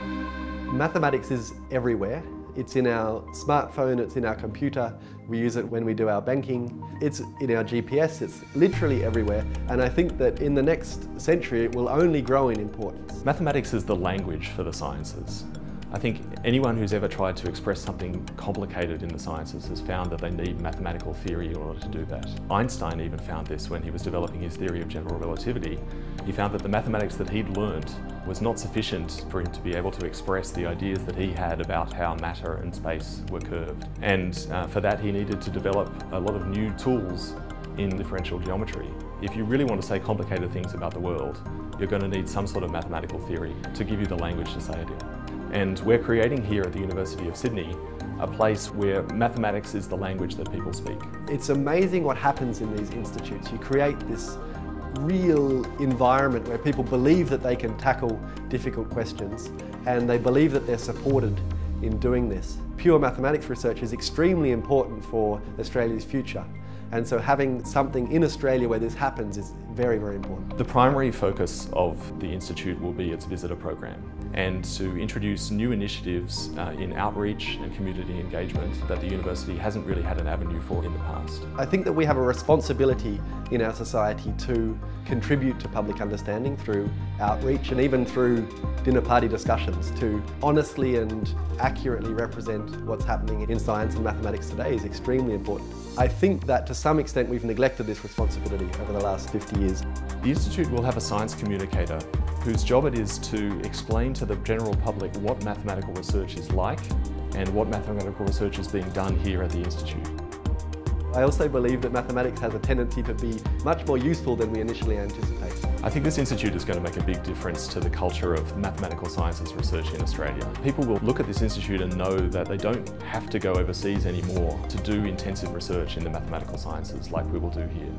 Mathematics is everywhere. It's in our smartphone, it's in our computer, we use it when we do our banking, it's in our GPS, it's literally everywhere. And I think that in the next century it will only grow in importance. Mathematics is the language for the sciences. I think anyone who's ever tried to express something complicated in the sciences has found that they need mathematical theory in order to do that. Einstein even found this when he was developing his theory of general relativity. He found that the mathematics that he'd learned was not sufficient for him to be able to express the ideas that he had about how matter and space were curved. And uh, for that he needed to develop a lot of new tools in differential geometry. If you really want to say complicated things about the world, you're going to need some sort of mathematical theory to give you the language to say it in. And we're creating here at the University of Sydney a place where mathematics is the language that people speak. It's amazing what happens in these institutes. You create this real environment where people believe that they can tackle difficult questions and they believe that they're supported in doing this. Pure mathematics research is extremely important for Australia's future. And so having something in Australia where this happens is very, very important. The primary focus of the Institute will be its visitor program and to introduce new initiatives uh, in outreach and community engagement that the university hasn't really had an avenue for in the past. I think that we have a responsibility in our society to contribute to public understanding through outreach and even through dinner party discussions to honestly and accurately represent what's happening in science and mathematics today is extremely important. I think that to some extent we've neglected this responsibility over the last 50 years. The Institute will have a science communicator whose job it is to explain to the general public what mathematical research is like and what mathematical research is being done here at the Institute. I also believe that mathematics has a tendency to be much more useful than we initially anticipated. I think this institute is going to make a big difference to the culture of mathematical sciences research in Australia. People will look at this institute and know that they don't have to go overseas anymore to do intensive research in the mathematical sciences like we will do here.